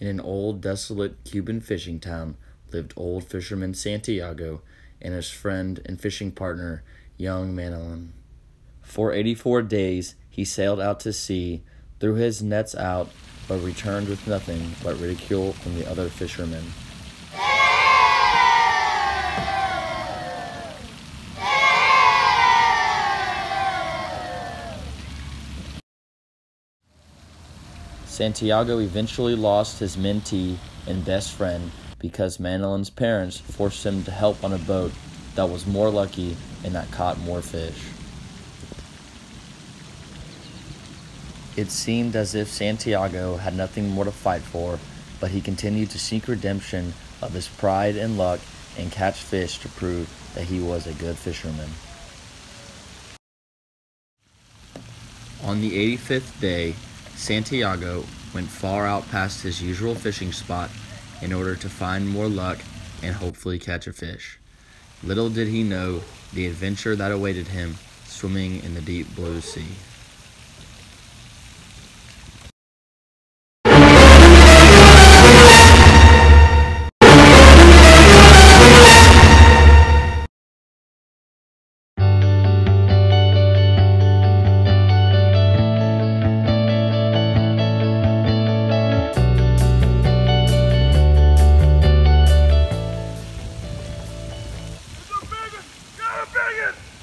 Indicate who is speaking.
Speaker 1: In an old, desolate Cuban fishing town lived old fisherman Santiago and his friend and fishing partner, young Manolin. For 84 days he sailed out to sea, threw his nets out, but returned with nothing but ridicule from the other fishermen. Santiago eventually lost his mentee and best friend because Manolin's parents forced him to help on a boat that was more lucky and that caught more fish. It seemed as if Santiago had nothing more to fight for, but he continued to seek redemption of his pride and luck and catch fish to prove that he was a good fisherman. On the 85th day, Santiago went far out past his usual fishing spot in order to find more luck and hopefully catch a fish. Little did he know the adventure that awaited him swimming in the deep blue sea. Bring!